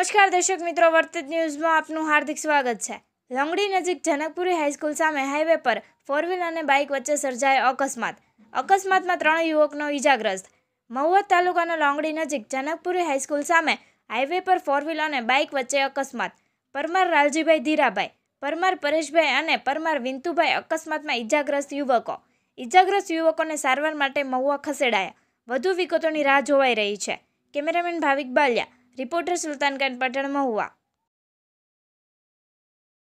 નમસ્કાર દર્શક મિત્રો વર્તિત ન્યૂઝમાં આપનું હાર્દિક સ્વાગત છે. લંગડી નજીક જનકપુરી હાઈસ્કૂલ સામે હાઈવે પર ફોર વ્હીલ અને બાઇક વચ્ચે સર્જાયો અકસ્માત. અકસ્માતમાં ત્રણ યુવકનો ઈજાગ્રસ્ત. મહુવા તાલુકાના લોંગડી નજીક જનકપુરી હાઈસ્કૂલ સામે હાઈવે પર ફોર વ્હીલ અને બાઇક વચ્ચે અકસ્માત. પરમાર લાલજીભાઈ ધીરાભાઈ, પરમાર પરેશભાઈ અને પરમાર વિંતુભાઈ અકસ્માતમાં ઈજાગ્રસ્ત યુવકો. ઈજાગ્રસ્ત યુવકોને સારવાર માટે મહુવા ખસેડાયા. વધુ વિગતોની રાહ જોવાઈ રહી છે. Cameraman Bhavik Baliya reporter Sultan Khan Pathan Mahuva